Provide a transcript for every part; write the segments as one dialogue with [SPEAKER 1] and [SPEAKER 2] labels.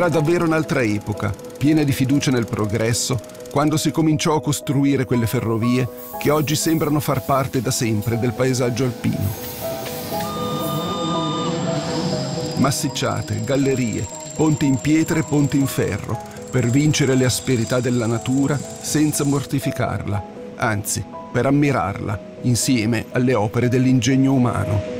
[SPEAKER 1] Era davvero un'altra epoca, piena di fiducia nel progresso, quando si cominciò a costruire quelle ferrovie che oggi sembrano far parte da sempre del paesaggio alpino. Massicciate, gallerie, ponti in pietra e ponti in ferro, per vincere le asperità della natura senza mortificarla, anzi, per ammirarla insieme alle opere dell'ingegno umano.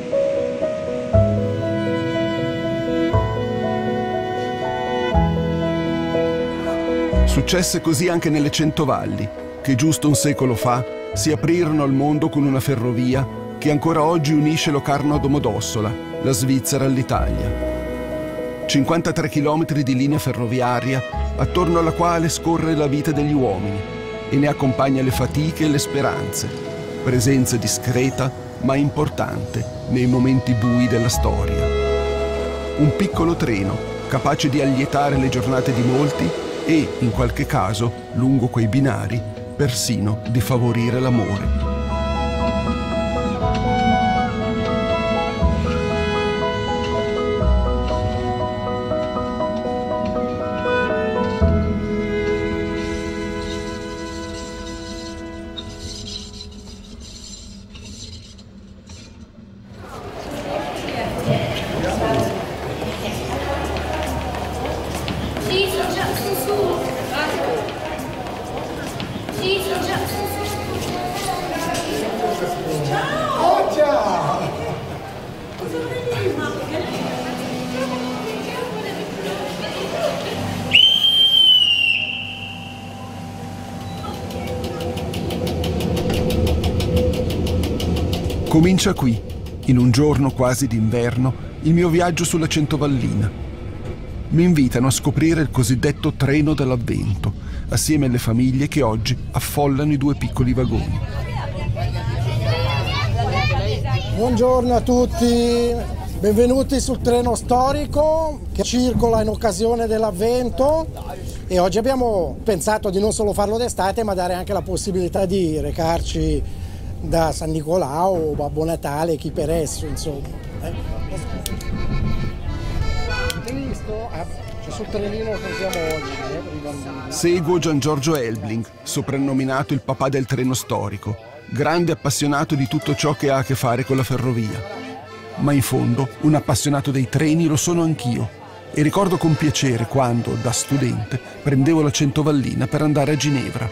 [SPEAKER 1] Successe così anche nelle Centovalli, che giusto un secolo fa si aprirono al mondo con una ferrovia che ancora oggi unisce Locarno a Domodossola, la Svizzera all'Italia. 53 km di linea ferroviaria attorno alla quale scorre la vita degli uomini e ne accompagna le fatiche e le speranze, presenza discreta ma importante nei momenti bui della storia. Un piccolo treno capace di allietare le giornate di molti e, in qualche caso, lungo quei binari, persino di favorire l'amore. Comincia qui, in un giorno quasi d'inverno, il mio viaggio sulla Centovallina. Mi invitano a scoprire il cosiddetto treno dell'avvento, assieme alle famiglie che oggi affollano i due piccoli vagoni.
[SPEAKER 2] Buongiorno a tutti, benvenuti sul treno storico che circola in occasione dell'avvento e oggi abbiamo pensato di non solo farlo d'estate ma dare anche la possibilità di recarci da San Nicolao, Babbo Natale, chi per esso, insomma. Eh? Avete visto? Ah, c'è sul trenino che usiamo oggi eh.
[SPEAKER 1] Seguo Gian Giorgio Elbling, soprannominato il papà del treno storico, grande appassionato di tutto ciò che ha a che fare con la ferrovia. Ma in fondo, un appassionato dei treni lo sono anch'io. E ricordo con piacere quando, da studente, prendevo la Centovallina per andare a Ginevra.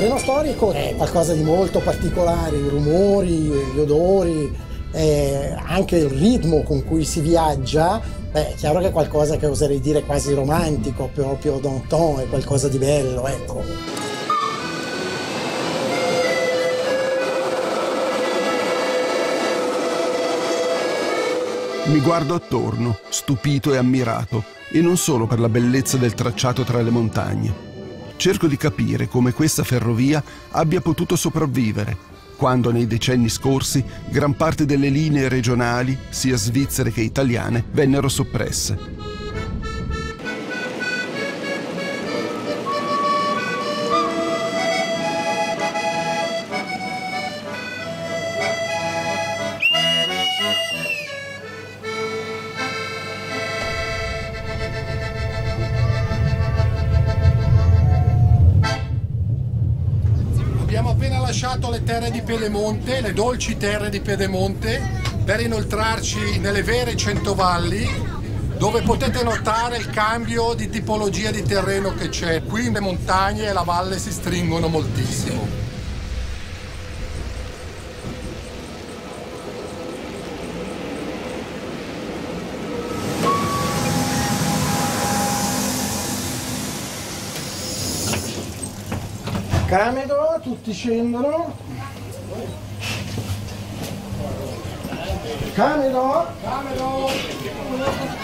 [SPEAKER 2] Treno storico è qualcosa di molto particolare, i rumori, gli odori, eh, anche il ritmo con cui si viaggia, beh, è chiaro che è qualcosa che oserei dire quasi romantico, proprio d'antan, è qualcosa di bello, ecco.
[SPEAKER 1] Mi guardo attorno, stupito e ammirato, e non solo per la bellezza del tracciato tra le montagne cerco di capire come questa ferrovia abbia potuto sopravvivere, quando nei decenni scorsi gran parte delle linee regionali, sia svizzere che italiane, vennero soppresse.
[SPEAKER 3] Piedemonte, le dolci terre di Piedemonte, per inoltrarci nelle vere centovalli, dove potete notare il cambio di tipologia di terreno che c'è. Qui le montagne e la valle si stringono moltissimo.
[SPEAKER 2] Camedo, tutti scendono. Camedo. Camedo.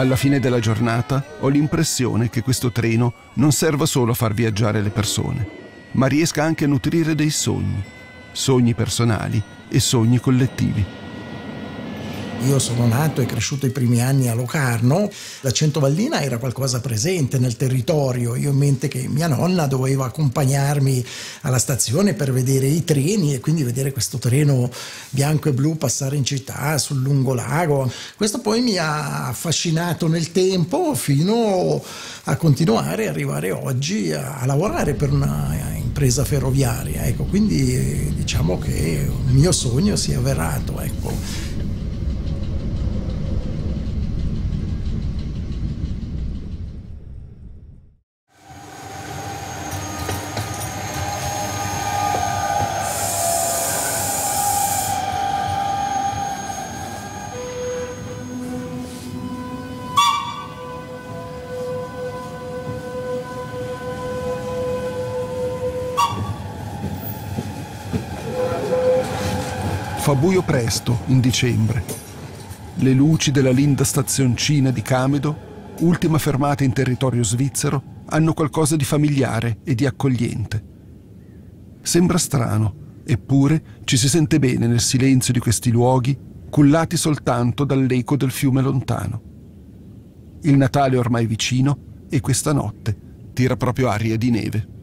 [SPEAKER 1] Alla fine della giornata ho l'impressione che questo treno non serva solo a far viaggiare le persone, ma riesca anche a nutrire dei sogni, sogni personali e sogni collettivi.
[SPEAKER 2] Io sono nato e cresciuto i primi anni a Locarno, la Centovallina era qualcosa presente nel territorio, io in mente che mia nonna doveva accompagnarmi alla stazione per vedere i treni e quindi vedere questo treno bianco e blu passare in città sul lungolago. Questo poi mi ha affascinato nel tempo fino a continuare arrivare oggi a, a lavorare per una impresa ferroviaria. Ecco, quindi diciamo che il mio sogno si è avverato. Ecco.
[SPEAKER 1] Fa buio presto, in dicembre. Le luci della linda stazioncina di Camedo, ultima fermata in territorio svizzero, hanno qualcosa di familiare e di accogliente. Sembra strano, eppure ci si sente bene nel silenzio di questi luoghi, cullati soltanto dall'eco del fiume lontano. Il Natale è ormai vicino e questa notte tira proprio aria di neve.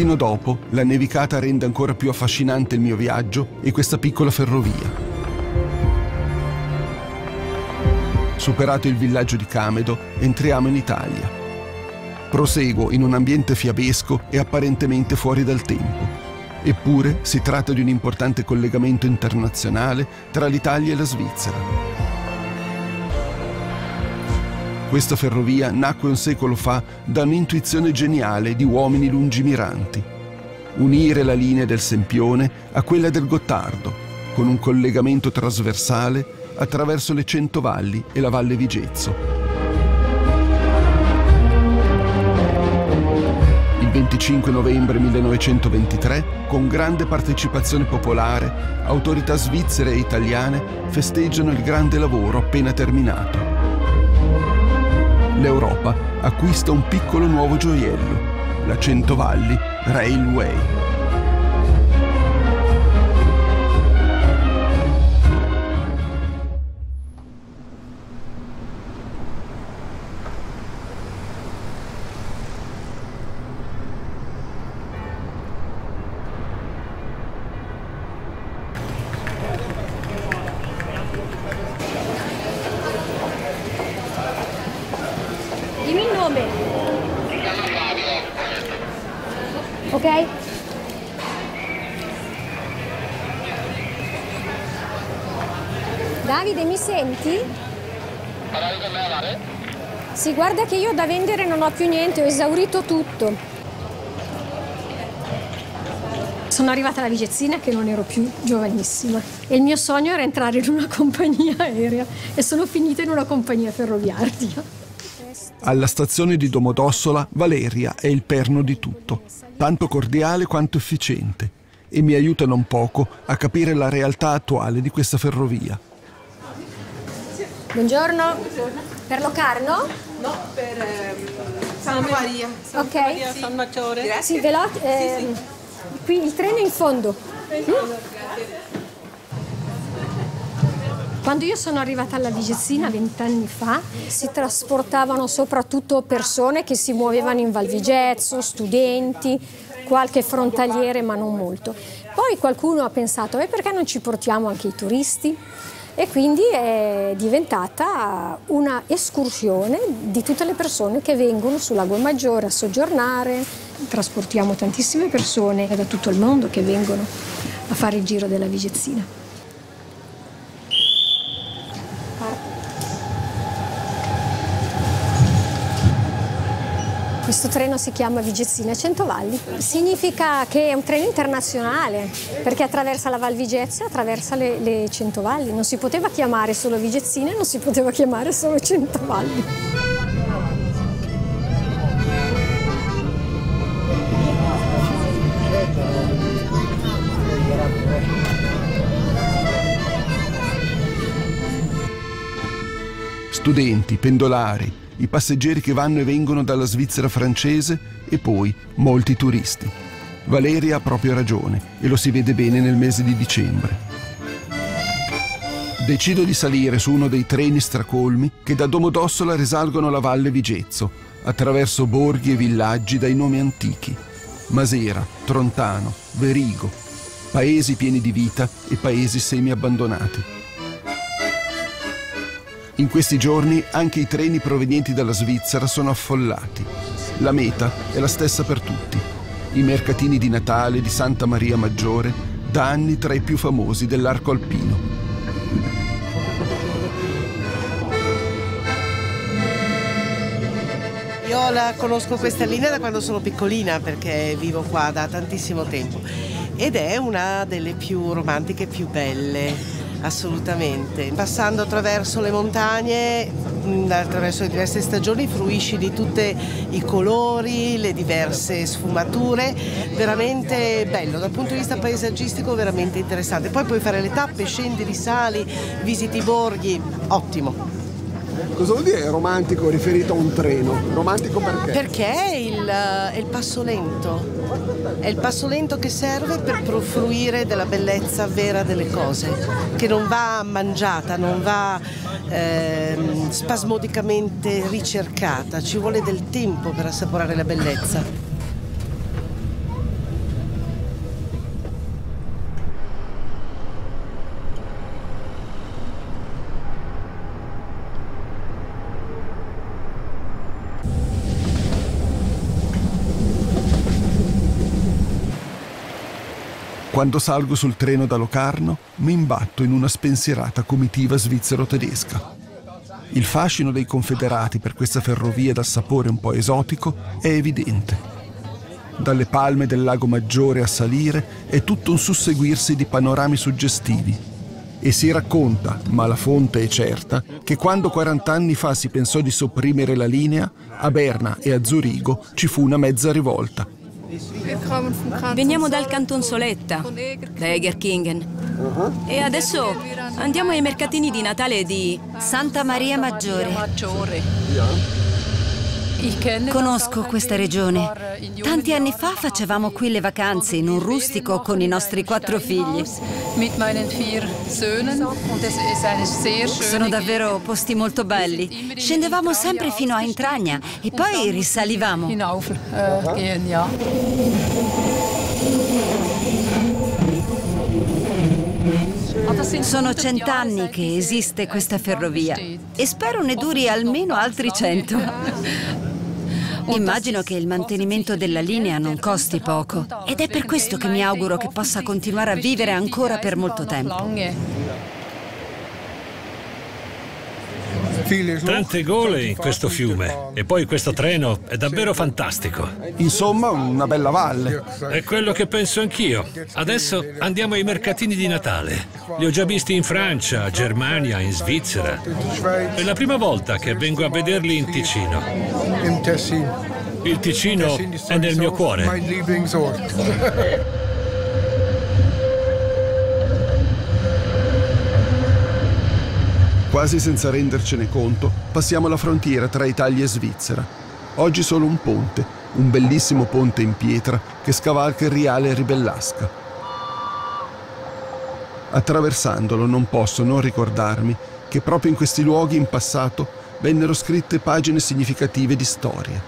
[SPEAKER 1] Mattino dopo, la nevicata rende ancora più affascinante il mio viaggio e questa piccola ferrovia. Superato il villaggio di Camedo, entriamo in Italia. Proseguo in un ambiente fiabesco e apparentemente fuori dal tempo. Eppure si tratta di un importante collegamento internazionale tra l'Italia e la Svizzera. Questa ferrovia nacque un secolo fa da un'intuizione geniale di uomini lungimiranti. Unire la linea del Sempione a quella del Gottardo, con un collegamento trasversale attraverso le Centovalli e la Valle Vigezzo. Il 25 novembre 1923, con grande partecipazione popolare, autorità svizzere e italiane festeggiano il grande lavoro appena terminato l'Europa acquista un piccolo nuovo gioiello, la Centovalli Railway.
[SPEAKER 4] Guarda che io da vendere non ho più niente, ho esaurito tutto. Sono arrivata alla Vigezzina che non ero più giovanissima e il mio sogno era entrare in una compagnia aerea e sono finita in una compagnia ferroviaria.
[SPEAKER 1] Alla stazione di Domodossola, Valeria è il perno di tutto, tanto cordiale quanto efficiente, e mi aiuta non poco a capire la realtà attuale di questa ferrovia.
[SPEAKER 4] Buongiorno. Per Locarno?
[SPEAKER 5] No, per ehm, Santa Maria.
[SPEAKER 4] Ok.
[SPEAKER 5] Maria, San Maggiore.
[SPEAKER 4] Sì, veloce. ehm, Qui il treno è in fondo. Quando io sono arrivata alla Vigezzina vent'anni fa si trasportavano soprattutto persone che si muovevano in Val Vigezzo, studenti, qualche frontaliere ma non molto. Poi qualcuno ha pensato, e perché non ci portiamo anche i turisti? E quindi è diventata una escursione di tutte le persone che vengono sul Lago Maggiore a soggiornare. Trasportiamo tantissime persone da tutto il mondo che vengono a fare il giro della Vigezzina. Questo treno si chiama Vigezzina Centovalli. Significa che è un treno internazionale perché attraversa la Val Vigezia, attraversa le, le Centovalli. Non si poteva chiamare solo Vigezzina, non si poteva chiamare solo Centovalli.
[SPEAKER 1] Studenti, pendolari, i passeggeri che vanno e vengono dalla Svizzera francese e poi molti turisti. Valeria ha proprio ragione e lo si vede bene nel mese di dicembre. Decido di salire su uno dei treni stracolmi che da Domodossola risalgono la valle Vigezzo, attraverso borghi e villaggi dai nomi antichi. Masera, Trontano, Verigo, paesi pieni di vita e paesi semi abbandonati. In questi giorni anche i treni provenienti dalla Svizzera sono affollati. La meta è la stessa per tutti. I mercatini di Natale di Santa Maria Maggiore, da anni tra i più famosi dell'arco alpino.
[SPEAKER 5] Io la conosco questa linea da quando sono piccolina perché vivo qua da tantissimo tempo ed è una delle più romantiche e più belle assolutamente. Passando attraverso le montagne, attraverso le diverse stagioni, fruisci di tutti i colori, le diverse sfumature, veramente bello, dal punto di vista paesaggistico veramente interessante. Poi puoi fare le tappe, scendi, risali, visiti i borghi, ottimo.
[SPEAKER 6] Cosa vuol dire romantico riferito a un treno? Romantico perché?
[SPEAKER 5] Perché è il, è il passo lento. È il passo lento che serve per profluire della bellezza vera delle cose, che non va mangiata, non va eh, spasmodicamente ricercata, ci vuole del tempo per assaporare la bellezza.
[SPEAKER 1] Quando salgo sul treno da Locarno, mi imbatto in una spensierata comitiva svizzero-tedesca. Il fascino dei confederati per questa ferrovia dal sapore un po' esotico è evidente. Dalle palme del lago Maggiore a salire è tutto un susseguirsi di panorami suggestivi. E si racconta, ma la fonte è certa, che quando 40 anni fa si pensò di sopprimere la linea, a Berna e a Zurigo ci fu una mezza rivolta
[SPEAKER 7] Veniamo dal Canton Soletta, da Egerkingen. E adesso andiamo ai mercatini di Natale di
[SPEAKER 8] Santa Maria Maggiore. Conosco questa regione. Tanti anni fa facevamo qui le vacanze in un rustico con i nostri quattro figli. Sono davvero posti molto belli. Scendevamo sempre fino a Intragna e poi risalivamo. Sono cent'anni che esiste questa ferrovia e spero ne duri almeno altri cento. Immagino che il mantenimento della linea non costi poco ed è per questo che mi auguro che possa continuare a vivere ancora per molto tempo.
[SPEAKER 9] Tante gole in questo fiume e poi questo treno è davvero fantastico.
[SPEAKER 1] Insomma, una bella valle.
[SPEAKER 9] È quello che penso anch'io. Adesso andiamo ai mercatini di Natale. Li ho già visti in Francia, Germania, in Svizzera. È la prima volta che vengo a vederli in Ticino. Il Ticino è nel mio cuore.
[SPEAKER 1] Quasi senza rendercene conto, passiamo la frontiera tra Italia e Svizzera. Oggi solo un ponte, un bellissimo ponte in pietra che scavalca il riale Ribellasca. Attraversandolo non posso non ricordarmi che proprio in questi luoghi in passato vennero scritte pagine significative di storia.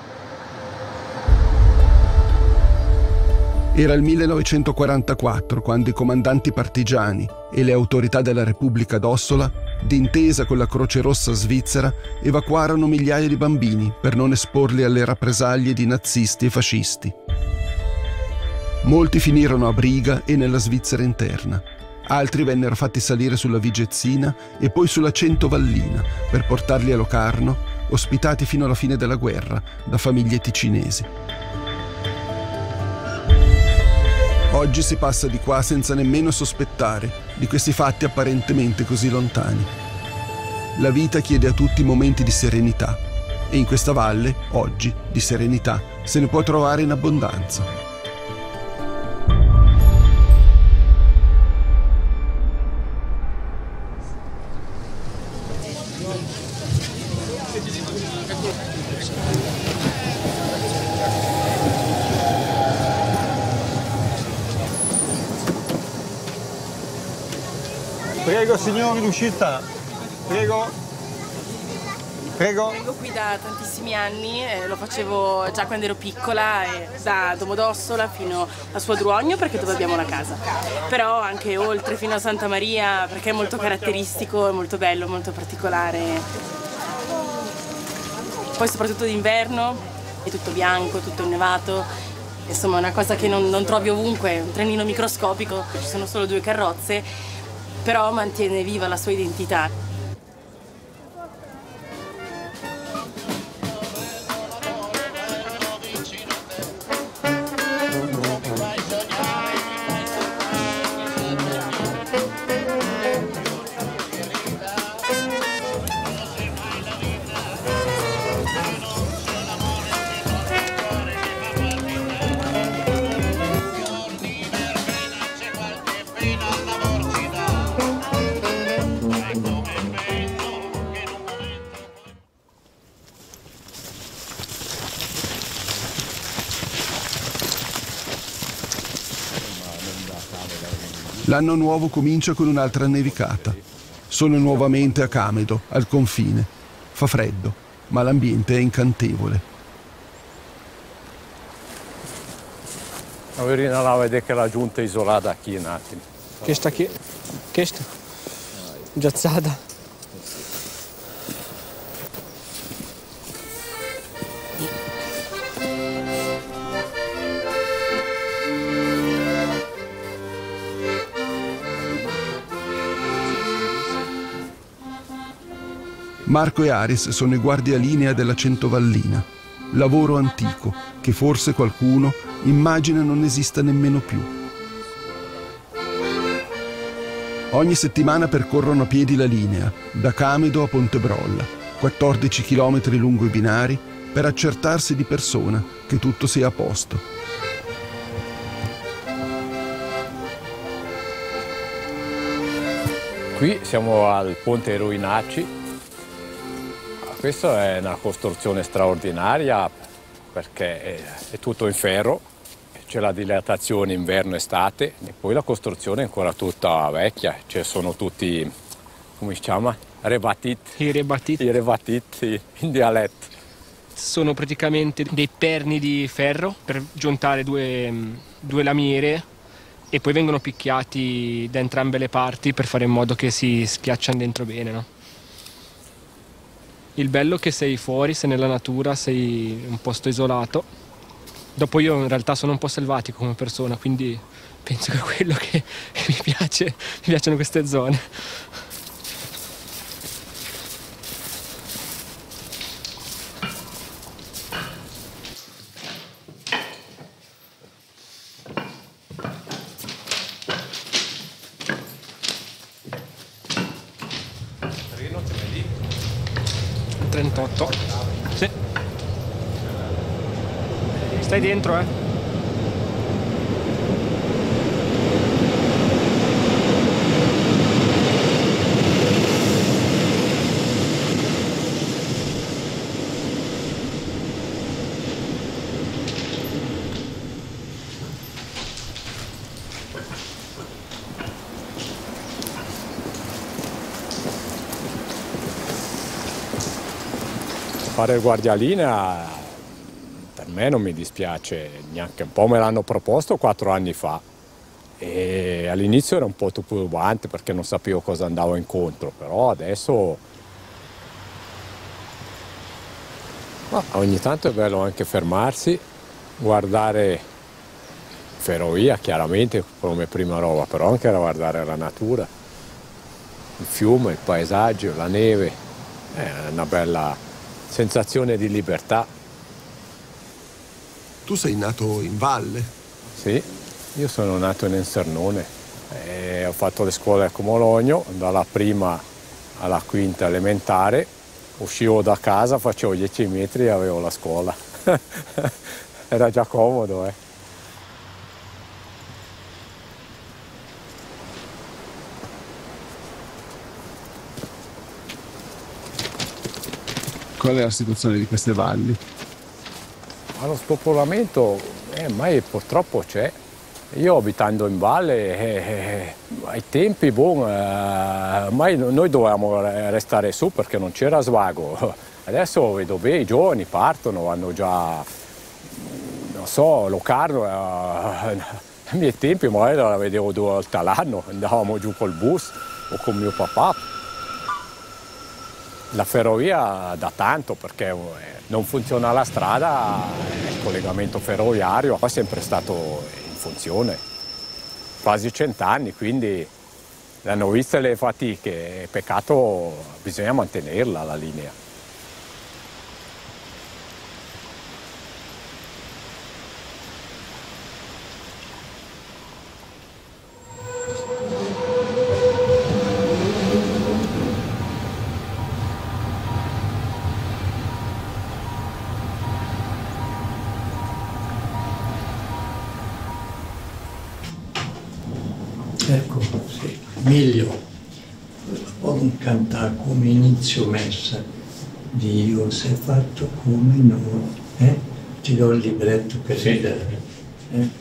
[SPEAKER 1] Era il 1944 quando i comandanti partigiani, e le autorità della Repubblica d'Ossola, d'intesa con la Croce Rossa svizzera, evacuarono migliaia di bambini per non esporli alle rappresaglie di nazisti e fascisti. Molti finirono a Briga e nella Svizzera interna. Altri vennero fatti salire sulla Vigezzina e poi sulla Centovallina per portarli a Locarno, ospitati fino alla fine della guerra da famiglie ticinesi. Oggi si passa di qua senza nemmeno sospettare di questi fatti apparentemente così lontani. La vita chiede a tutti momenti di serenità e in questa valle, oggi, di serenità se ne può trovare in abbondanza.
[SPEAKER 10] Signori l'uscita. Prego. Prego.
[SPEAKER 11] Vengo qui da tantissimi anni, eh, lo facevo già quando ero piccola, eh, da Domodossola fino a Suadruogno perché dove abbiamo la casa. Però anche oltre fino a Santa Maria perché è molto caratteristico, è molto bello, molto particolare. Poi soprattutto d'inverno è tutto bianco, tutto innevato. Insomma è una cosa che non, non trovi ovunque, un trenino microscopico, ci sono solo due carrozze però mantiene viva la sua identità.
[SPEAKER 1] L'anno nuovo comincia con un'altra nevicata. Sono nuovamente a Camedo, al confine. Fa freddo, ma l'ambiente è incantevole.
[SPEAKER 12] A vedere là, vedere che la giunta è isolata qui un attimo.
[SPEAKER 13] Questa qui, questa, giazzata.
[SPEAKER 1] Marco e Aris sono i guardialinea della Centovallina, lavoro antico che forse qualcuno immagina non esista nemmeno più. Ogni settimana percorrono a piedi la linea, da Camedo a Pontebrolla, 14 km lungo i binari, per accertarsi di persona che tutto sia a posto.
[SPEAKER 12] Qui siamo al ponte Ruinacci, questa è una costruzione straordinaria perché è, tutto in ferro, c'è la dilatazione inverno-estate e poi la costruzione è ancora tutta vecchia, ci sono tutti, come si chiama? Rebatit.
[SPEAKER 13] I rebatit.
[SPEAKER 12] I rebatit in dialetto.
[SPEAKER 13] Sono praticamente dei perni di ferro per giuntare due, due lamiere e poi vengono picchiati da entrambe le parti per fare in modo che si schiacciano dentro bene. No? Il bello è che sei fuori, sei nella natura, sei in un posto isolato. Dopo io in realtà sono un po' selvatico come persona, quindi penso che è quello che, che mi piace, mi piacciono queste zone. 38. Sì. Stai dentro, eh.
[SPEAKER 12] Fare il guardialinea per me non mi dispiace neanche un po', me l'hanno proposto quattro anni fa. E all'inizio era un po' turbante perché non sapevo cosa andavo incontro, però adesso ma ogni tanto è bello anche fermarsi, guardare ferrovia chiaramente come prima roba, però anche guardare la natura, il fiume, il paesaggio, la neve, è una bella sensazione di libertà.
[SPEAKER 1] Tu sei nato in valle?
[SPEAKER 12] Sì, io sono nato in Ensernone e ho fatto le scuole a Comologno, dalla prima alla quinta elementare. Uscivo da casa, facevo 10 metri e avevo la scuola. Era già comodo, eh.
[SPEAKER 1] Qual è la situazione di queste valli?
[SPEAKER 12] Ma lo spopolamento eh, mai purtroppo c'è. Io abitando in valle, eh, eh, ai tempi, boh, eh, noi dovevamo restare su perché non c'era svago. Adesso vedo bene, i giovani partono, hanno già, non so, Locarno, eh, ai miei tempi magari la vedevo due volte all'anno, andavamo giù col bus o con mio papà. La ferrovia da tanto perché eh, non funziona la strada, il collegamento ferroviario è sempre stato in funzione, quasi cent'anni, quindi hanno visto le fatiche, peccato bisogna mantenerla la linea.
[SPEAKER 14] Come inizio messa. Dio si è fatto come noi. Eh? Ti do il libretto per sì. vedere. Eh?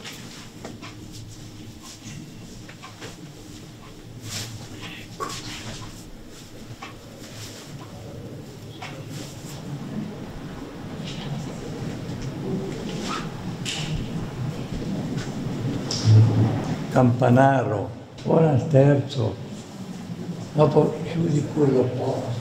[SPEAKER 14] Campanaro, ora il terzo, dopo chiudi quello poi.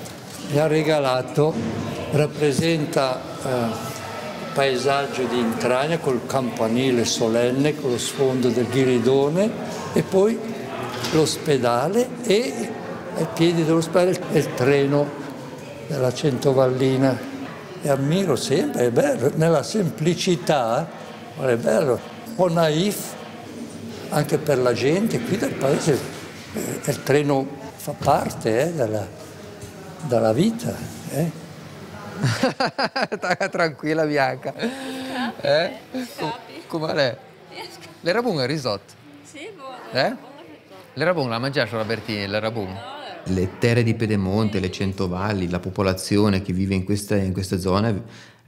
[SPEAKER 14] mi ha regalato, rappresenta eh, paesaggio di Intragna col campanile solenne, con lo sfondo del ghiridone e poi l'ospedale e ai piedi dell'ospedale il treno della Centovallina. E ammiro sempre, è bello, nella semplicità, è bello, un po' naif anche per la gente qui del paese. Eh, il treno fa parte eh, della, della, vita. Eh.
[SPEAKER 15] Tranquilla Bianca. Eh? Come è? L'erabun è risotto?
[SPEAKER 16] Sì, buono.
[SPEAKER 15] Eh? L'erabun la mangiato la Bertini, l'erabun?
[SPEAKER 17] Le terre di Pedemonte, le Centovalli, la popolazione che vive in queste, in queste zone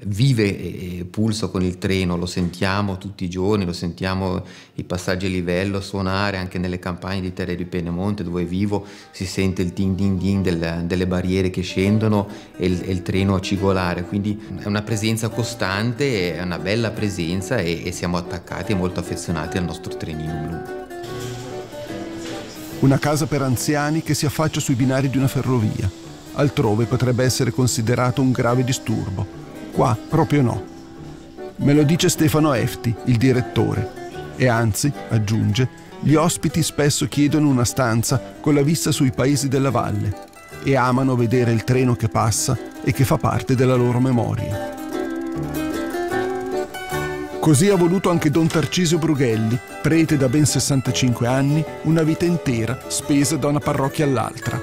[SPEAKER 17] vive e pulsa con il treno, lo sentiamo tutti i giorni, lo sentiamo i passaggi a livello suonare anche nelle campagne di Terre di Pedemonte dove vivo, si sente il ding ding ding del, delle barriere che scendono e il, e il, treno a cigolare, quindi è una presenza costante, è una bella presenza e, e siamo attaccati e molto affezionati al nostro trenino blu.
[SPEAKER 1] Una casa per anziani che si affaccia sui binari di una ferrovia. Altrove potrebbe essere considerato un grave disturbo. Qua proprio no. Me lo dice Stefano Efti, il direttore. E anzi, aggiunge, gli ospiti spesso chiedono una stanza con la vista sui paesi della valle e amano vedere il treno che passa e che fa parte della loro memoria. Così ha voluto anche Don Tarcisio Brughelli, prete da ben 65 anni, una vita intera spesa da una parrocchia all'altra.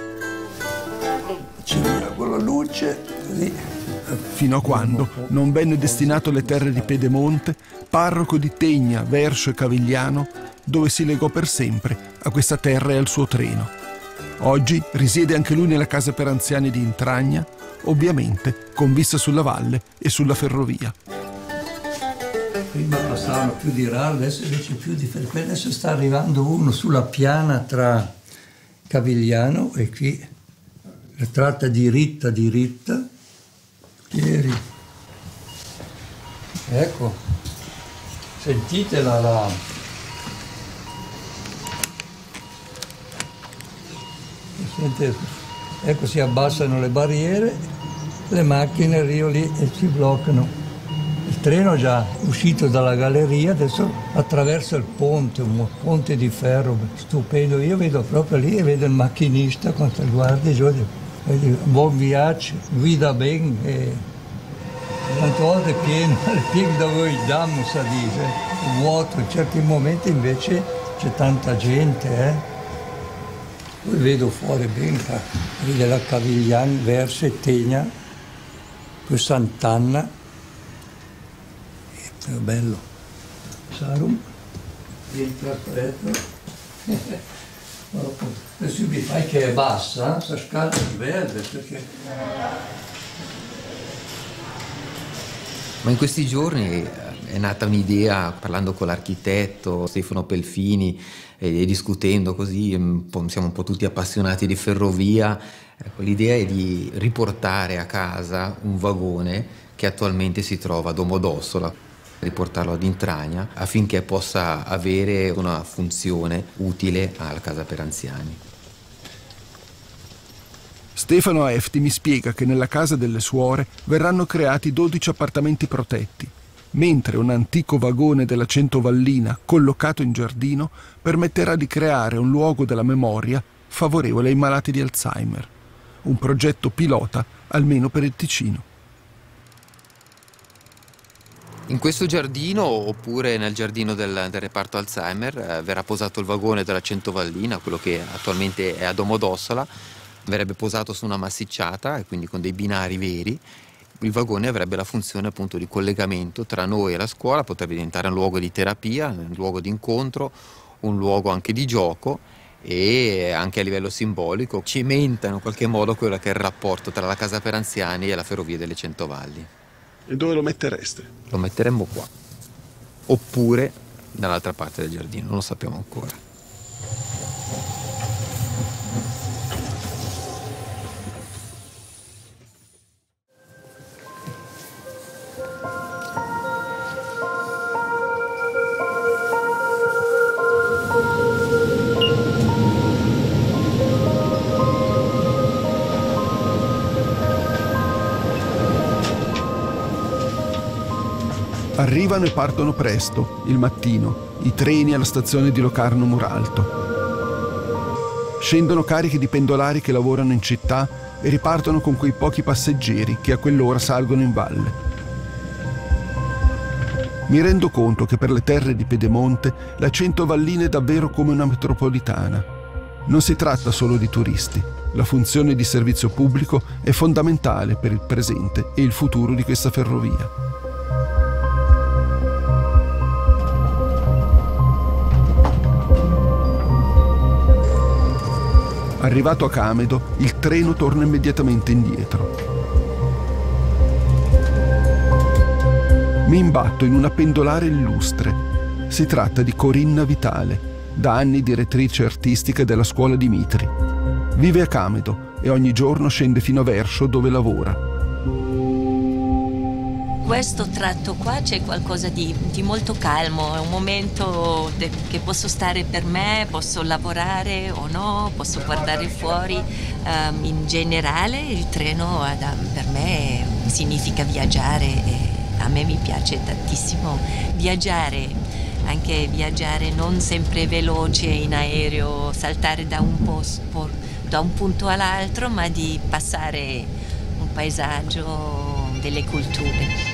[SPEAKER 14] C'è con la luce, così
[SPEAKER 1] fino a quando non venne destinato alle terre di Pedemonte, parroco di Tegna, Verso e Cavigliano, dove si legò per sempre a questa terra e al suo treno. Oggi risiede anche lui nella casa per anziani di Intragna, ovviamente con vista sulla valle e sulla ferrovia.
[SPEAKER 14] Prima passavano più di raro, adesso invece più di frequente. Adesso sta arrivando uno sulla piana tra Cavigliano e qui la tratta diritta, diritta. Ieri. Ecco, sentitela là. Sente, ecco si abbassano le barriere, le macchine arrivano lì e si bloccano. Il treno è già uscito dalla galleria, adesso attraversa il ponte, un ponte di ferro stupendo. Io vedo proprio lì e vedo il macchinista con queste guardie giù, buon viaggio, guida bene. E tante volte è pieno, pieno da voi dammo, sa dice, vuoto, in certi momenti invece c'è tanta gente. Eh? Poi vedo fuori bene, vede la Caviglian verso Tegna, poi Sant'Anna, è bello. Sarum, stretto. Adesso mi fai che è bassa, questa scala è verde perché...
[SPEAKER 17] Ma in questi giorni è nata un'idea, parlando con l'architetto Stefano Pelfini e, discutendo così, siamo un po' tutti appassionati di ferrovia, ecco, l'idea è di riportare a casa un vagone che attualmente si trova a Domodossola riportarlo ad Intragna affinché possa avere una funzione utile alla casa per anziani.
[SPEAKER 1] Stefano Efti mi spiega che nella casa delle suore verranno creati 12 appartamenti protetti, mentre un antico vagone della Centovallina collocato in giardino permetterà di creare un luogo della memoria favorevole ai malati di Alzheimer, un progetto pilota almeno per il Ticino.
[SPEAKER 17] In questo giardino oppure nel giardino del, del reparto Alzheimer eh, verrà posato il vagone della Centovallina, quello che attualmente è a Domodossola, verrebbe posato su una massicciata e quindi con dei binari veri. Il vagone avrebbe la funzione appunto di collegamento tra noi e la scuola, potrebbe diventare un luogo di terapia, un luogo di incontro, un luogo anche di gioco e anche a livello simbolico cimenta in qualche modo quello che è il rapporto tra la casa per anziani e la ferrovia delle Centovalli.
[SPEAKER 6] E dove lo mettereste?
[SPEAKER 17] Lo metteremmo qua. Oppure dall'altra parte del giardino, non lo sappiamo ancora.
[SPEAKER 1] Arrivano e partono presto, il mattino, i treni alla stazione di Locarno Muralto. Scendono carichi di pendolari che lavorano in città e ripartono con quei pochi passeggeri che a quell'ora salgono in valle. Mi rendo conto che per le terre di Pedemonte la Centovallina è davvero come una metropolitana. Non si tratta solo di turisti. La funzione di servizio pubblico è fondamentale per il presente e il futuro di questa ferrovia. Arrivato a Camedo, il treno torna immediatamente indietro. Mi imbatto in una pendolare illustre. Si tratta di Corinna Vitale, da anni direttrice artistica della scuola di Mitri. Vive a Camedo e ogni giorno scende fino a Verso dove lavora
[SPEAKER 16] questo tratto qua c'è qualcosa di, di, molto calmo, è un momento de, che posso stare per me, posso lavorare o no, posso guardare fuori. Um, in generale il treno per me significa viaggiare e a me mi piace tantissimo viaggiare anche viaggiare non sempre veloce in aereo, saltare da un, posto, da un punto all'altro, ma di passare un paesaggio, delle culture.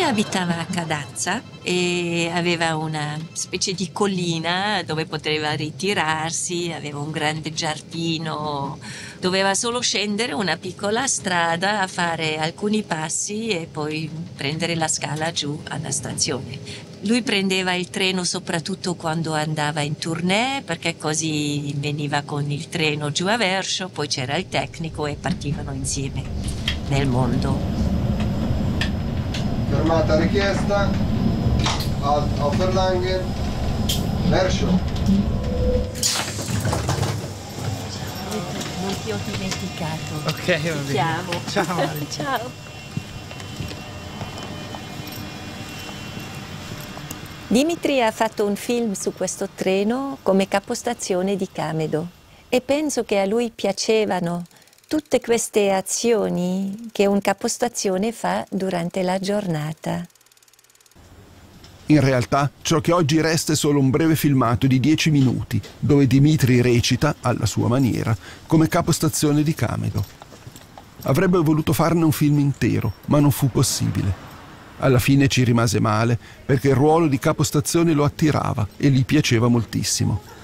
[SPEAKER 16] Abitava a Cadazza e aveva una specie di collina dove poteva ritirarsi, aveva un grande giardino, doveva solo scendere una piccola strada a fare alcuni passi e poi prendere la scala giù alla stazione. Lui prendeva il treno soprattutto quando andava in tournée perché così veniva con il treno giù a Verso, poi c'era il tecnico e partivano insieme nel mondo.
[SPEAKER 6] Fermata richiesta. Alt auf Erlangen. Verso.
[SPEAKER 16] Non ti ho dimenticato.
[SPEAKER 18] Ok, va bene. Ciao, Mari.
[SPEAKER 16] Ciao. Dimitri ha fatto un film su questo treno come capostazione di Camedo e penso che a lui piacevano tutte queste azioni che un capostazione fa durante la giornata.
[SPEAKER 1] In realtà, ciò che oggi resta è solo un breve filmato di 10 minuti, dove Dimitri recita, alla sua maniera, come capostazione di Camedo. Avrebbe voluto farne un film intero, ma non fu possibile. Alla fine ci rimase male, perché il ruolo di capostazione lo attirava e gli piaceva moltissimo.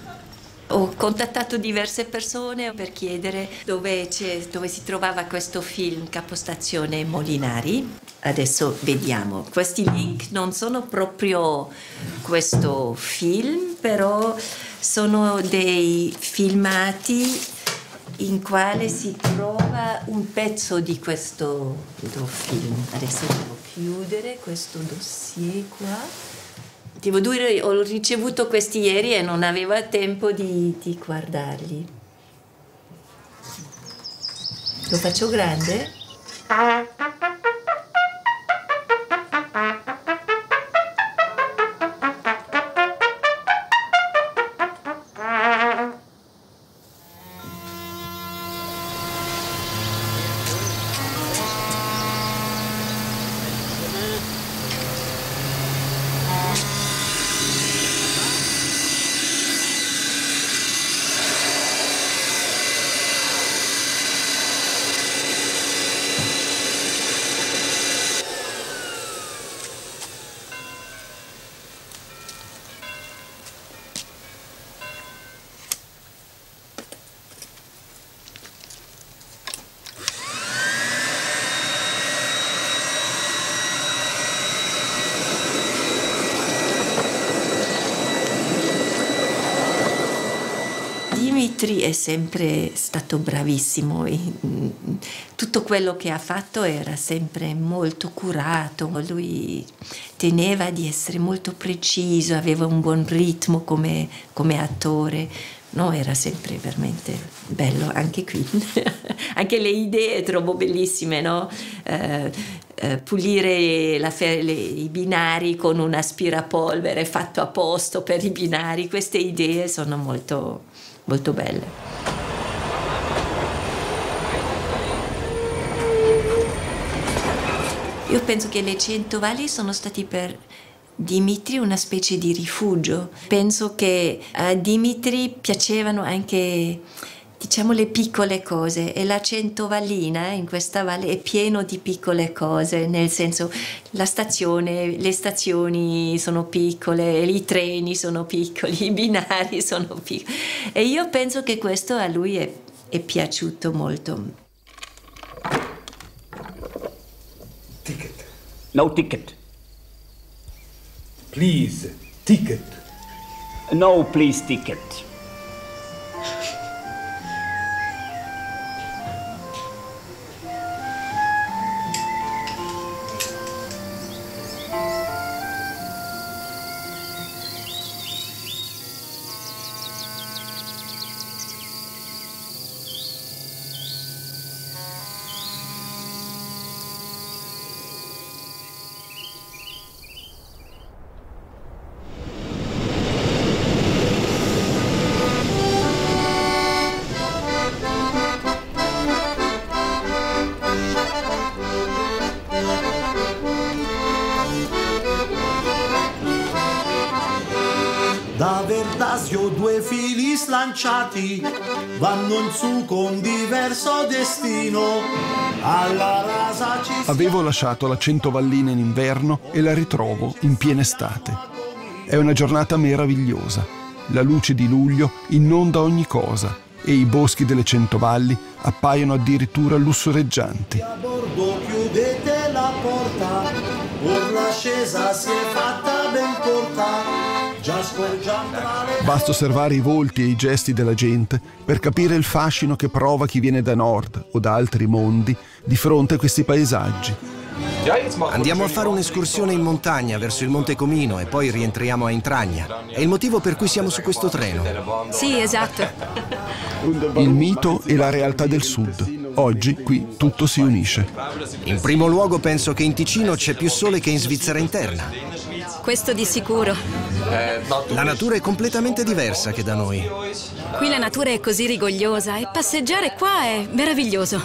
[SPEAKER 16] Ho contattato diverse persone per chiedere dove, dove, si trovava questo film Capostazione Molinari. Adesso vediamo. Questi link non sono proprio questo film, però sono dei filmati in quale si trova un pezzo di questo film. Adesso devo chiudere questo dossier qua. Devo dire, ho ricevuto questi ieri e non avevo tempo di, di guardarli. Lo faccio grande? Dimitri è sempre stato bravissimo, mm, tutto quello che ha fatto era sempre molto curato, lui teneva di essere molto preciso, aveva un buon ritmo come, come attore, no, era sempre veramente bello anche qui, anche le idee trovo bellissime, no? Eh, eh, pulire le, i binari con un aspirapolvere fatto a posto per i binari, queste idee sono molto molto belle. Io penso che le cento valli sono stati per Dimitri una specie di rifugio. Penso che a Dimitri piacevano anche diciamo le piccole cose e la Centovallina in questa valle è pieno di piccole cose, nel senso la stazione, le stazioni sono piccole, i treni sono piccoli, i binari sono piccoli e io penso che questo a lui è, è piaciuto molto.
[SPEAKER 19] Ticket. No ticket. Please, ticket. No, please, ticket.
[SPEAKER 18] Fili slanciati vanno in su con diverso destino. Alla rasa ci
[SPEAKER 1] Avevo lasciato la Centovallina in inverno e la ritrovo in piena estate. È una giornata meravigliosa. La luce di luglio inonda ogni cosa e i boschi delle Centovalli appaiono addirittura lussureggianti.
[SPEAKER 18] a bordo chiudete la porta, or l'ascesa si è fatta ben corta,
[SPEAKER 1] Basta osservare i volti e i gesti della gente per capire il fascino che prova chi viene da nord o da altri mondi di fronte a questi paesaggi.
[SPEAKER 20] Andiamo a fare un'escursione in montagna verso il Monte Comino e poi rientriamo a Intragna. È il motivo per cui siamo su questo treno.
[SPEAKER 7] Sì, esatto.
[SPEAKER 1] Il mito e la realtà del sud. Oggi qui tutto si unisce.
[SPEAKER 20] In primo luogo penso che in Ticino c'è più sole che in Svizzera interna.
[SPEAKER 7] Questo di sicuro.
[SPEAKER 20] La natura è completamente diversa che da noi.
[SPEAKER 7] Qui la natura è così rigogliosa e passeggiare qua è meraviglioso.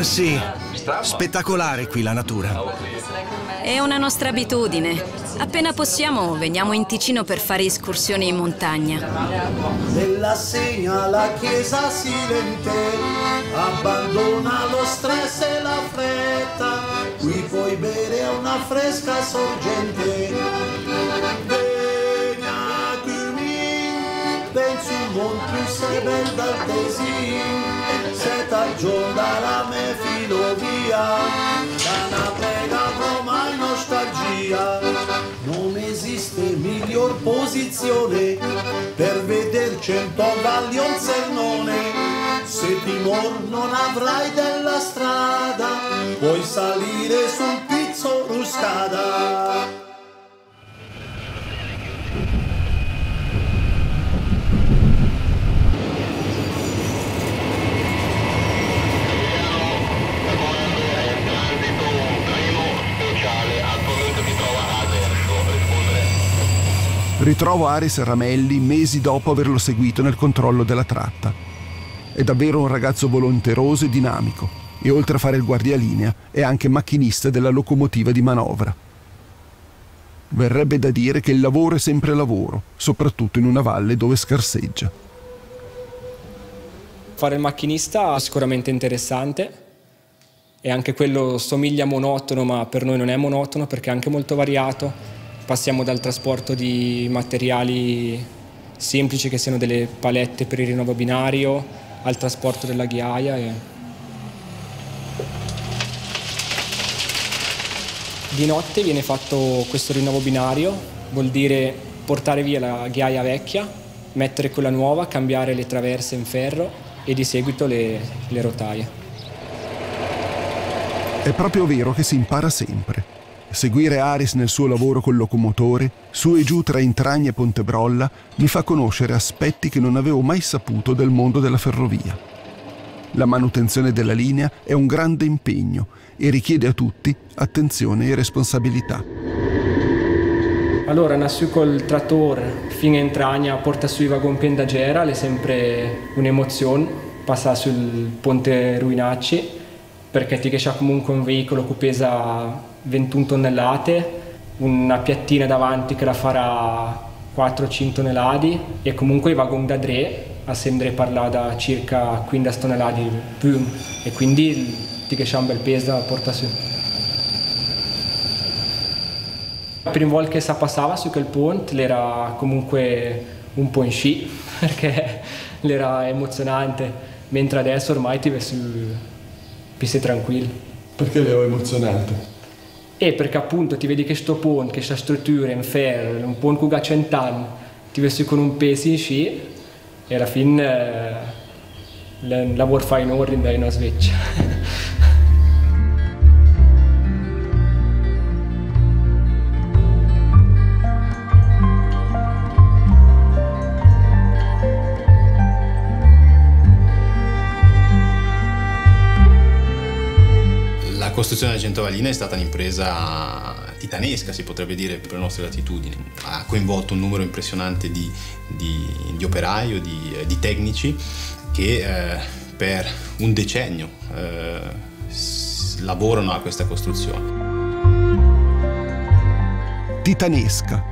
[SPEAKER 20] Sì, spettacolare qui la natura.
[SPEAKER 7] È una nostra abitudine. Appena possiamo veniamo in Ticino per fare escursioni in montagna.
[SPEAKER 18] Nella segna la chiesa silente, abbandona lo stress e la fretta, qui puoi bere una fresca sorgente. Pensi un mon più sei bel dal tesin, se t'aggiunga la me filovia, da una prega mai nostalgia. Non esiste miglior posizione per veder cento valli un sernone. Se timor non avrai della strada, puoi salire sul pizzo ruscada.
[SPEAKER 1] Ritrovo Aris Ramelli mesi dopo averlo seguito nel controllo della tratta. È davvero un ragazzo volonteroso e dinamico e oltre a fare il guardialinea è anche macchinista della locomotiva di manovra. Verrebbe da dire che il lavoro è sempre lavoro, soprattutto in una valle dove scarseggia.
[SPEAKER 13] Fare il macchinista è sicuramente interessante e anche quello somiglia monotono, ma per noi non è monotono perché è anche molto variato. Passiamo dal trasporto di materiali semplici che siano delle palette per il rinnovo binario al trasporto della ghiaia. E... Di notte viene fatto questo rinnovo binario, vuol dire portare via la ghiaia vecchia, mettere quella nuova, cambiare le traverse in ferro e di seguito le, le rotaie.
[SPEAKER 1] È proprio vero che si impara sempre. Seguire Aris nel suo lavoro col locomotore, su e giù tra Intragna e Pontebrolla, mi fa conoscere aspetti che non avevo mai saputo del mondo della ferrovia. La manutenzione della linea è un grande impegno e richiede a tutti attenzione e responsabilità.
[SPEAKER 13] Allora, nasù col trattore fino a Entragna, porta sui vagon Pendagera, è sempre un'emozione, passa sul ponte Ruinacci, perché ti c'è comunque un veicolo che pesa 21 tonnellate, una piattina davanti che la farà 4-5 tonnellate e comunque i vagon da Dre a sempre parlare circa 15 tonnellate più e quindi ti c'è un bel peso da portare su. La prima volta che si passava su quel ponte era comunque un po' in sci perché era emozionante, mentre adesso ormai ti vedi su piste tranquillo.
[SPEAKER 1] Perché era emozionante?
[SPEAKER 13] E perché appunto ti vedi che sto ponte, che sta struttura in ferro, un ponte che ha cent'anni, ti vedi con un peso in sci e alla fine eh, il lavoro fa in ordine dai una Svezia.
[SPEAKER 21] costruzione della Centovallina è stata un'impresa titanesca, si potrebbe dire, per le nostre latitudini. Ha coinvolto un numero impressionante di, di, di operai o di, di, tecnici che eh, per un decennio eh, lavorano a questa costruzione.
[SPEAKER 1] Titanesca.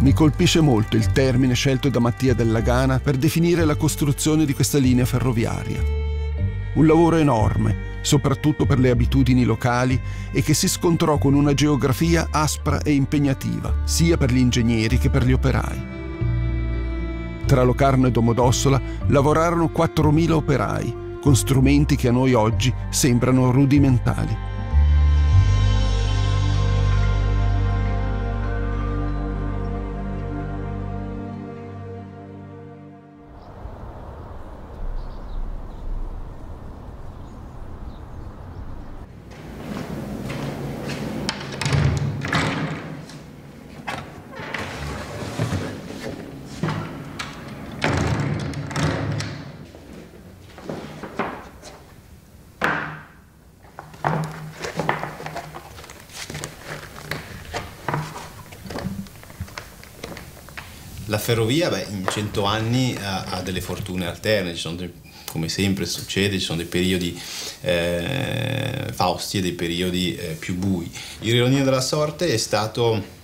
[SPEAKER 1] Mi colpisce molto il termine scelto da Mattia Della Gana per definire la costruzione di questa linea ferroviaria. Un lavoro enorme, soprattutto per le abitudini locali e che si scontrò con una geografia aspra e impegnativa, sia per gli ingegneri che per gli operai. Tra Locarno e Domodossola lavorarono 4.000 operai, con strumenti che a noi oggi sembrano rudimentali.
[SPEAKER 21] Ferrovia, beh, in cento anni ha, ha delle fortune alterne, ci sono dei- come sempre succede, ci sono dei periodi eh, fausti e dei periodi eh, più bui. L'ironia della sorte è stato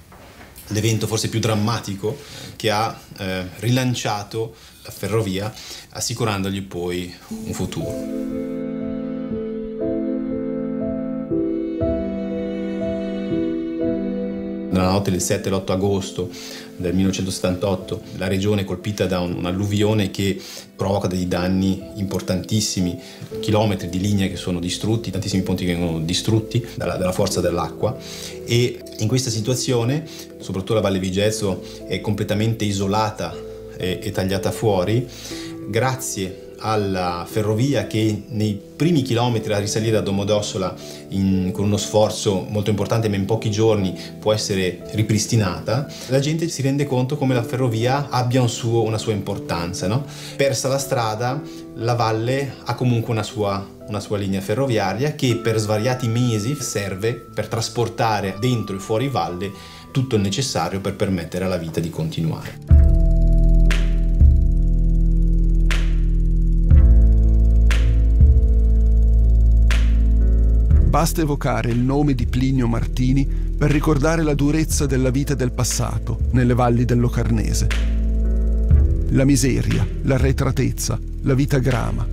[SPEAKER 21] l'evento forse più drammatico che ha eh, rilanciato la ferrovia, assicurandogli poi un futuro. Nella notte del 7 e l'8 agosto del 1978 la regione colpita da un- un'alluvione che provoca dei danni importantissimi, chilometri di linee che sono distrutti, tantissimi ponti che vengono distrutti dalla, dalla forza dell'acqua. E in questa situazione, soprattutto la Valle Vigezzo è completamente isolata e, e tagliata fuori, grazie alla ferrovia che nei primi chilometri a risalire da Domodossola in- con uno sforzo molto importante ma in pochi giorni può essere ripristinata, la gente si rende conto come la ferrovia abbia un suo- una sua importanza. no? Persa la strada, la valle ha comunque una sua, una sua linea ferroviaria che per svariati mesi serve per trasportare dentro e fuori valle tutto il necessario per permettere alla vita di continuare.
[SPEAKER 1] Basta evocare il nome di Plinio Martini per ricordare la durezza della vita del passato nelle valli del Locarnese. La miseria, l'arretratezza, la vita grama.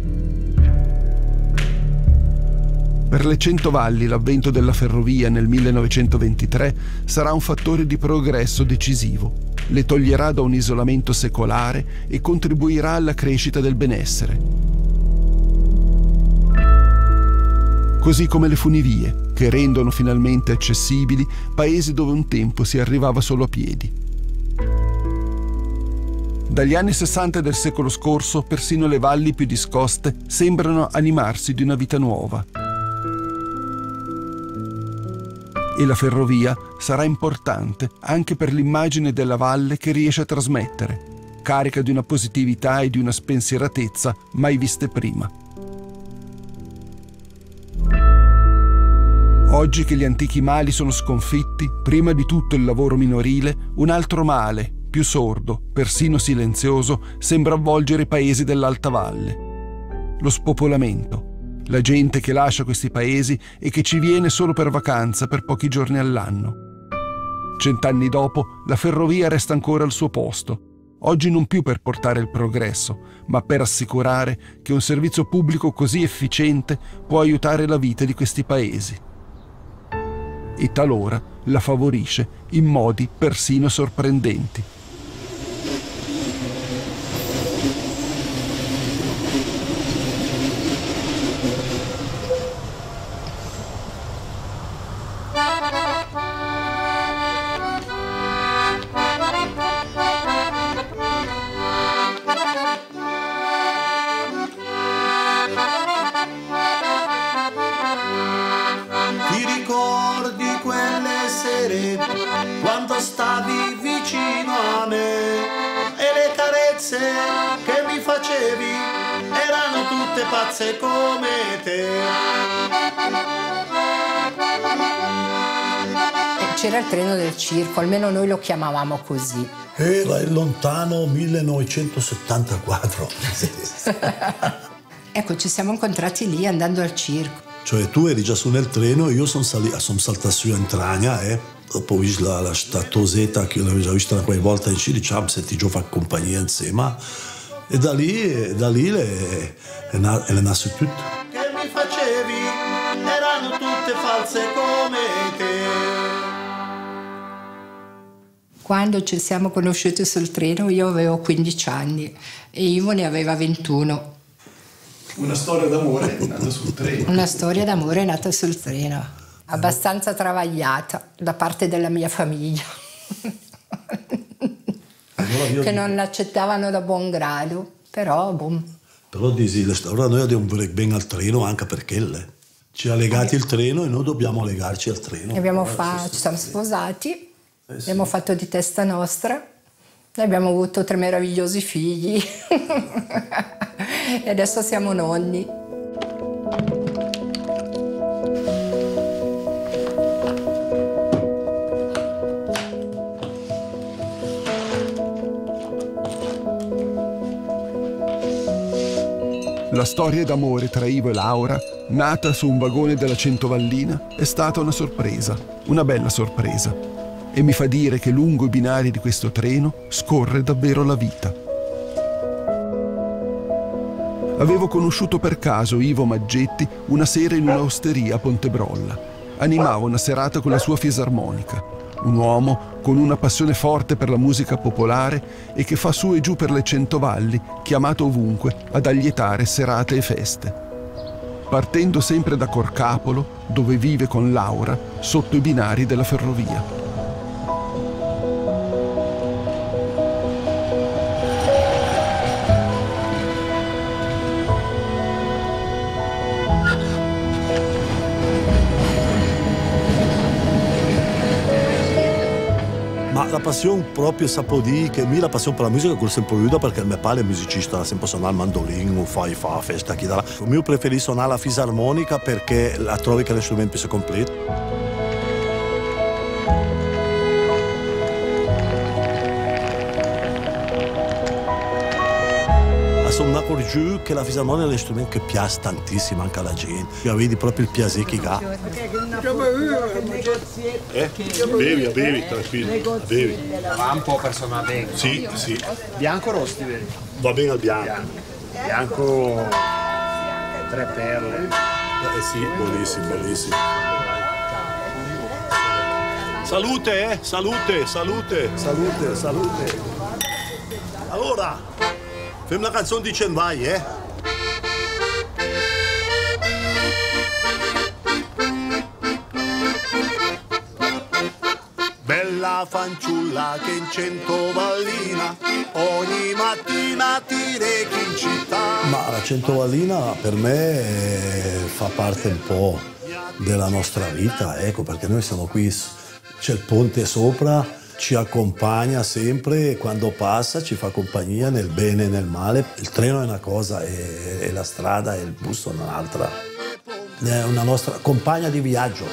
[SPEAKER 1] Per le cento valli l'avvento della ferrovia nel 1923 sarà un fattore di progresso decisivo. Le toglierà da un isolamento secolare e contribuirà alla crescita del benessere. Così come le funivie, che rendono finalmente accessibili paesi dove un tempo si arrivava solo a piedi. Dagli anni 60 del secolo scorso, persino le valli più discoste sembrano animarsi di una vita nuova. E la ferrovia sarà importante anche per l'immagine della valle che riesce a trasmettere, carica di una positività e di una spensieratezza mai viste prima. Oggi che gli antichi mali sono sconfitti, prima di tutto il lavoro minorile, un altro male, più sordo, persino silenzioso, sembra avvolgere i paesi dell'Alta Valle. Lo spopolamento, la gente che lascia questi paesi e che ci viene solo per vacanza per pochi giorni all'anno. Cent'anni dopo, la ferrovia resta ancora al suo posto, oggi non più per portare il progresso, ma per assicurare che un servizio pubblico così efficiente può aiutare la vita di questi paesi e talora la favorisce in modi persino sorprendenti.
[SPEAKER 22] Treno del circo, almeno noi lo chiamavamo così.
[SPEAKER 23] Era il lontano 1974.
[SPEAKER 22] Ecco, ci siamo incontrati lì andando al circo.
[SPEAKER 23] Cioè tu eri già su nel treno e io sono sali- son saltato su in Tragna, eh? Dopo ho visto la, la statosetta che l'avevo già vista una qualche volta in Cile, diciamo, senti giù fa compagnia insieme. E da lì, da lì le, è, na, è nato tutto.
[SPEAKER 18] Che mi facevi erano tutte false come te.
[SPEAKER 22] Quando ci siamo conosciuti sul treno io avevo 15 anni e Ivo ne aveva 21.
[SPEAKER 24] Una storia d'amore nata sul treno.
[SPEAKER 22] Una storia d'amore nata sul treno, abbastanza travagliata da parte della mia famiglia, che non l'accettavano da buon grado, però boom.
[SPEAKER 23] Però dici, ora noi dobbiamo volere bene al treno anche perché le. ci ha legati il treno e noi dobbiamo legarci al treno.
[SPEAKER 22] Abbiamo fa- ci siamo sposati, abbiamo fatto di testa nostra abbiamo avuto tre meravigliosi figli e adesso siamo nonni.
[SPEAKER 1] La storia d'amore tra Ivo e Laura, nata su un vagone della Centovallina, è stata una sorpresa, una bella sorpresa. E mi fa dire che lungo i binari di questo treno scorre davvero la vita. Avevo conosciuto per caso Ivo Maggetti una sera in un'osteria a Pontebrolla. Animava una serata con la sua fisarmonica. Un uomo con una passione forte per la musica popolare e che fa su e giù per le centovalli, chiamato ovunque ad allietare serate e feste. Partendo sempre da Corcapolo, dove vive con Laura, sotto i binari della ferrovia.
[SPEAKER 23] Ma la passione proprio sapo di che mi la passione per la musica è sempre avuta perché il mio padre è musicista, sempre suonare il mandolino, fa, fa festa, chitarra. Il mio preferisco suonare la fisarmonica perché la trovi che è lo più completo. Sono d'accordo giù che la fisarmonica è lo strumento che piace tantissimo anche alla gente. E vedi proprio il piacere che ha.
[SPEAKER 24] Eh? Bevi, bevi, tranquillo. Bevi.
[SPEAKER 25] Va un po' per suonare bene.
[SPEAKER 24] Sì, sì.
[SPEAKER 25] Bianco o rosti vedi?
[SPEAKER 23] Va bene al bianco.
[SPEAKER 25] Bianco tre perle.
[SPEAKER 23] Eh sì, buonissimo, buonissimo. Salute, eh? Salute, salute, salute, salute. Allora, fammi una canzone di Cenvai, eh? Bella fanciulla che in centovallina ogni mattina ti rechi in città. Ma la centovallina per me eh, fa parte un po' della nostra vita, ecco, perché noi siamo qui, c'è il ponte sopra, ci accompagna sempre e quando passa ci fa compagnia nel bene e nel male. Il treno è una cosa e, e la strada e il bus sono un'altra. È una nostra compagna di viaggio.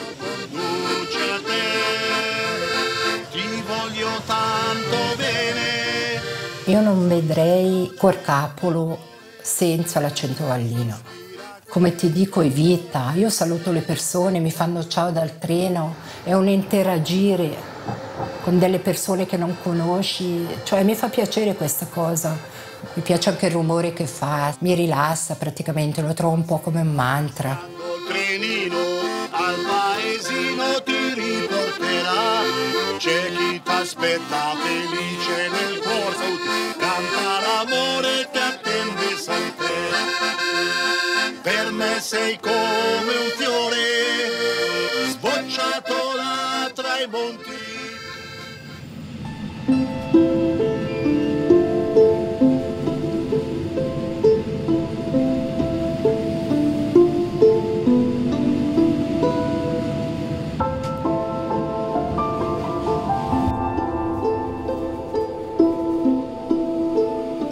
[SPEAKER 22] Io non vedrei Corcapolo senza la Centovallina. Come ti dico, è vita. Io saluto le persone, mi fanno ciao dal treno, è un interagire con delle persone che non conosci. Cioè, mi fa piacere questa cosa. Mi piace anche il rumore che fa, mi rilassa praticamente, lo trovo un po' come un mantra.
[SPEAKER 18] Il trenino al paesino ti riporterà. C'è chi t'aspetta felice nel cuore. Canta l'amore che attende sempre. Per me sei come un fiore sbocciato là tra i monti.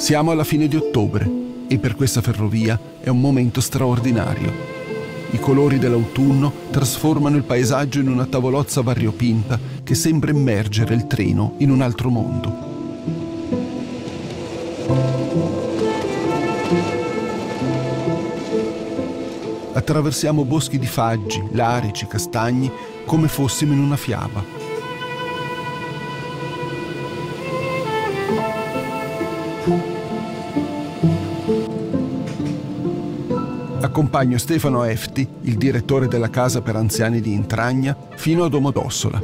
[SPEAKER 1] Siamo alla fine di ottobre e per questa ferrovia è un momento straordinario. I colori dell'autunno trasformano il paesaggio in una tavolozza variopinta che sembra immergere il treno in un altro mondo. Attraversiamo boschi di faggi, larici, castagni, come fossimo in una fiaba. Thank Accompagno Stefano Efti, il direttore della casa per anziani di Intragna, fino a Domodossola.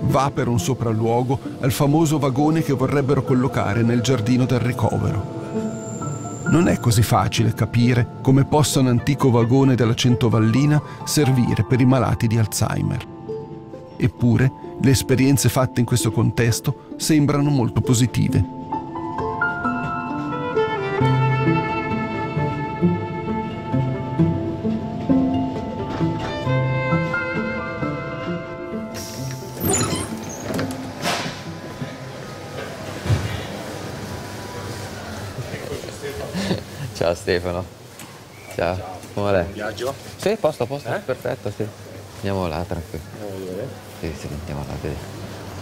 [SPEAKER 1] Va per un sopralluogo al famoso vagone che vorrebbero collocare nel giardino del ricovero. Non è così facile capire come possa un antico vagone della Centovallina servire per i malati di Alzheimer. Eppure, le esperienze fatte in questo contesto sembrano molto positive.
[SPEAKER 17] Ciao Stefano. Ciao. Come va?
[SPEAKER 25] Viaggio?
[SPEAKER 17] Sì, posto, a posto,
[SPEAKER 25] Eh?
[SPEAKER 17] perfetto, sì. Andiamo là, tranquillo.
[SPEAKER 25] Andiamo a vedere.
[SPEAKER 17] Sì, sì, andiamo là, vedi.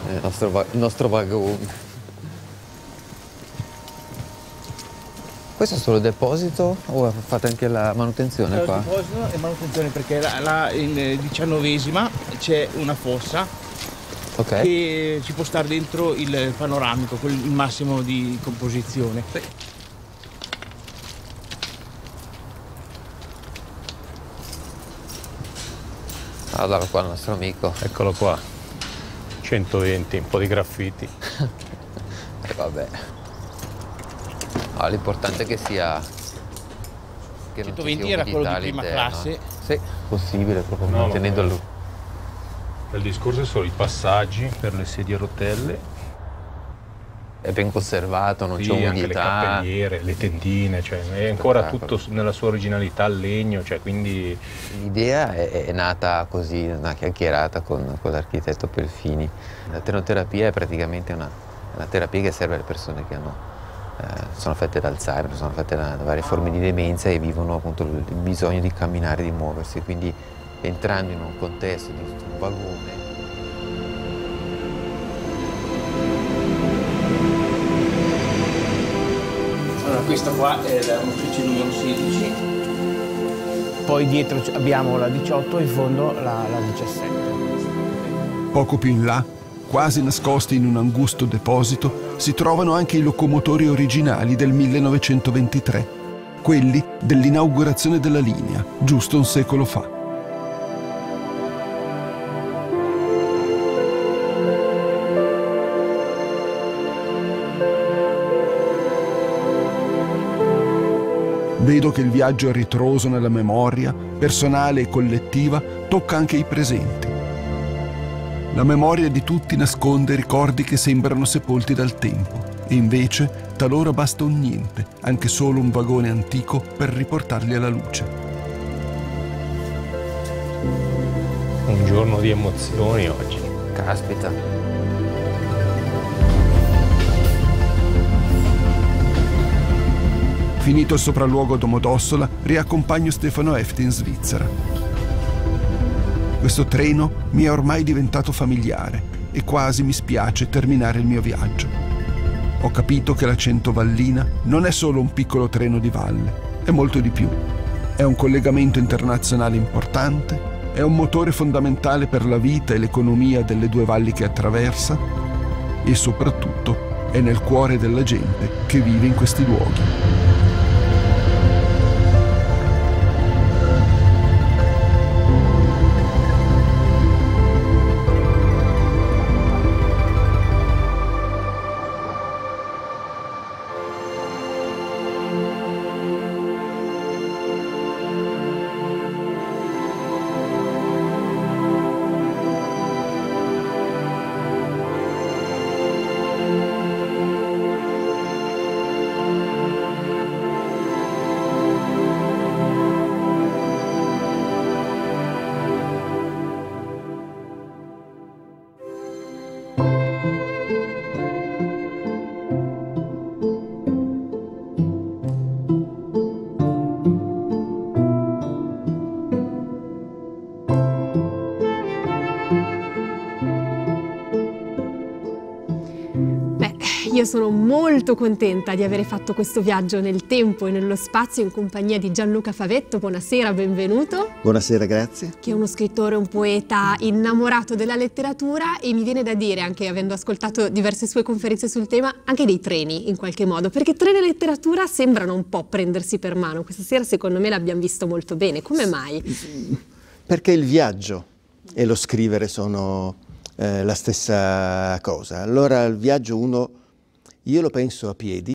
[SPEAKER 17] Eh, Il nostro, va- il nostro vagone. Questo è solo il deposito o fate anche la manutenzione
[SPEAKER 26] Allora,
[SPEAKER 17] qua?
[SPEAKER 26] deposito e manutenzione perché la, la- in eh, diciannovesima c'è una fossa
[SPEAKER 17] Ok.
[SPEAKER 26] che ci può stare dentro il panoramico, quel- il massimo di composizione.
[SPEAKER 17] Allora qua il nostro amico.
[SPEAKER 12] Eccolo qua. 120, un po' di graffiti.
[SPEAKER 17] E vabbè. Ah, l'importante è che sia... Che non ci
[SPEAKER 26] 120
[SPEAKER 17] sia
[SPEAKER 26] era quello di prima classe.
[SPEAKER 17] Sì, possibile proprio
[SPEAKER 12] No, no,
[SPEAKER 17] tenendo
[SPEAKER 12] no.
[SPEAKER 17] il
[SPEAKER 12] Il discorso sono i passaggi per le sedie a rotelle.
[SPEAKER 17] È ben conservato, non
[SPEAKER 12] Sì,
[SPEAKER 17] c'è
[SPEAKER 12] anche le
[SPEAKER 17] umidità.
[SPEAKER 12] cappelliere, le tendine, cioè è ancora tutto nella sua originalità al legno, cioè quindi
[SPEAKER 17] L'idea è, è nata così, una chiacchierata con, con l'architetto Pelfini. La tenoterapia è praticamente una, una terapia che serve alle persone che hanno, eh, sono affette da Alzheimer, sono affette da, da varie forme di demenza e vivono appunto il, il bisogno di camminare, di muoversi. Quindi entrando in un contesto di un vagone
[SPEAKER 26] questa qua è la motrice numero 16, poi dietro abbiamo la 18 e in fondo la, la 17.
[SPEAKER 1] Poco più in là, quasi nascosti in un angusto deposito, si trovano anche i locomotori originali del 1923, quelli dell'inaugurazione della linea, giusto un secolo fa. Vedo che il viaggio a ritroso nella memoria, personale e collettiva, tocca anche i presenti. La memoria di tutti nasconde ricordi che sembrano sepolti dal tempo e invece talora basta un niente, anche solo un vagone antico per riportarli alla luce.
[SPEAKER 12] un giorno di emozioni oggi.
[SPEAKER 17] Caspita.
[SPEAKER 1] Finito il sopralluogo a Domodossola, riaccompagno Stefano Efti in Svizzera. Questo treno mi è ormai diventato familiare e quasi mi spiace terminare il mio viaggio. Ho capito che la Centovallina non è solo un piccolo treno di valle, è molto di più. È un collegamento internazionale importante, è un motore fondamentale per la vita e l'economia delle due valli che attraversa e soprattutto è nel cuore della gente che vive in questi luoghi.
[SPEAKER 27] Molto contenta di aver fatto questo viaggio nel tempo e nello spazio in compagnia di Gianluca Favetto. Buonasera, benvenuto.
[SPEAKER 28] Buonasera, grazie.
[SPEAKER 27] Che è uno scrittore, un poeta innamorato della letteratura e mi viene da dire, anche avendo ascoltato diverse sue conferenze sul tema, anche dei treni in qualche modo, perché treni e letteratura sembrano un po' prendersi per mano. Questa sera secondo me l'abbiamo visto molto bene. Come mai?
[SPEAKER 28] Perché il viaggio e lo scrivere sono eh, la stessa cosa. Allora il viaggio uno, io lo penso a piedi,